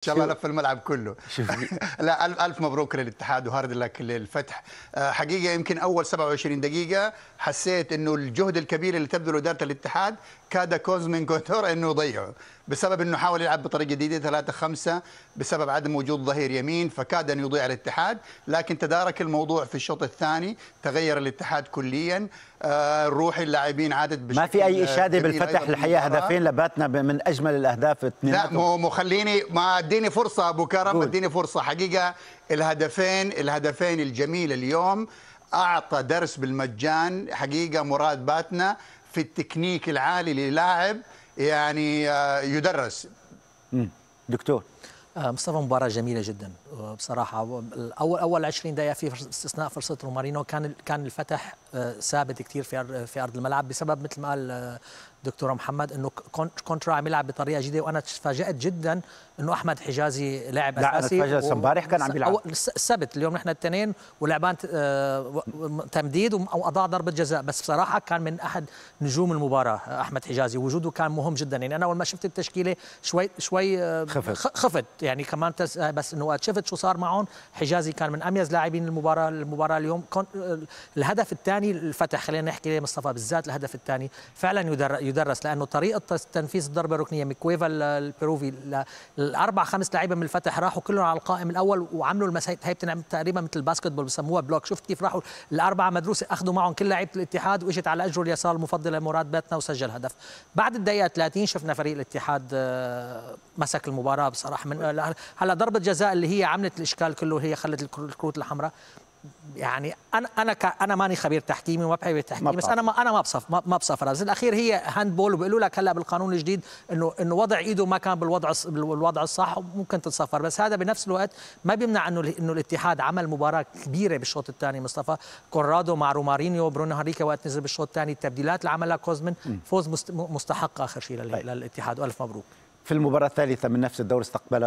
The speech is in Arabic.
ان شاء الله لف الملعب كله. لا الف ألف مبروك للاتحاد وهارد لك للفتح. آه، حقيقة يمكن أول 27 دقيقة حسيت إنه الجهد الكبير اللي تبذله إدارة الاتحاد كاد كوزمين كونترا إنه يضيعه بسبب إنه حاول يلعب بطريقة جديدة 3 5 بسبب عدم وجود ظهير يمين فكاد أن يضيع الاتحاد. لكن تدارك الموضوع في الشوط الثاني تغير الاتحاد كليا. آه، روح اللاعبين عادت ما في أي بشكل إشادة بالفتح الحقيقة. هدفين لباتنا من أجمل الأهداف لا اثنيناتهم مو مو خليني ما أديني فرصة أبو كرم. أديني فرصة. حقيقة الهدفين الهدفين الجميل اليوم أعطى درس بالمجان. حقيقة مراد باتنا في التكنيك العالي للاعب. يعني آه، يدرس. دكتور. آه، مصطفى مباراة جميلة جدا. آه، بصراحة أول أول 20 دقيقة في استثناء فرصة رومارينو كان كان الفتح ثابت كثير في في أرض الملعب بسبب مثل ما قال آه، دكتور محمد إنه كون- كونترا عم يلعب بطريقة جديدة وأنا تفاجأت جدا إنه أحمد حجازي لاعب لا، أساسي تفاجأت و- امبارح كان عم الس- السبت اليوم نحن الاثنين ولعبان آه، تمديد واضاع ضربة جزاء. بس بصراحة كان من أحد نجوم المباراة آه، أحمد حجازي. وجوده كان مهم جدا. يعني أنا أول ما شفت التشكيلة شوي شوي آه، خفت. خفت. يعني كمان تس بس إنه وقت شفت شو صار معهم حجازي كان من أميز لاعبين المباراه المباراة اليوم. الهدف الثاني الفتح خلينا نحكي مصطفى بالذات الهدف الثاني فعلا يدر يدرس لأنه طريقة تنفيذ الضربة الركنية كويفا ال- البيروفي الاربع خمس لعيبة من الفتح راحوا كلهم على القائم الأول وعملوا المسا هي بتنعمل تقريبا مثل ال basketball بسموها block. شفت كيف راحوا الأربعة مدروسة أخذوا معهم كل لعيبة الاتحاد وإجت على اجره اليسار المفضلة مراد باتنا وسجل هدف. بعد الدقيقة 30 شفنا فريق الاتحاد آه، مسك المباراة بصراحة من آه، هلا ضربة جزاء اللي هي عملت الإشكال كله هي خلت الكرو- الكروت الحمراء. يعني أنا أنا ك... أنا ماني خبير تحكيمي وما بحب التحكيم بس. أنا ما أنا ما بصف ما, ما بصفر بس الأخير هي handball وبيقولوا لك هلأ بالقانون الجديد انه إنه وضع إيده ما كان بالوضع بالوضع الصح ممكن تتصفر بس هذا بنفس الوقت ما بيمنع إنه إنه الاتحاد عمل مباراة كبيرة بالشوط الثاني مصطفى كورادو مع رومارينيو برونو هاريكا وقت نزل بالشوط الثاني التبديلات اللي عملها كوزمن فوز مست... مستحق آخر شيء. طيب. للاتحاد والف مبروك في المباراة الثالثة من نفس الدور استقبل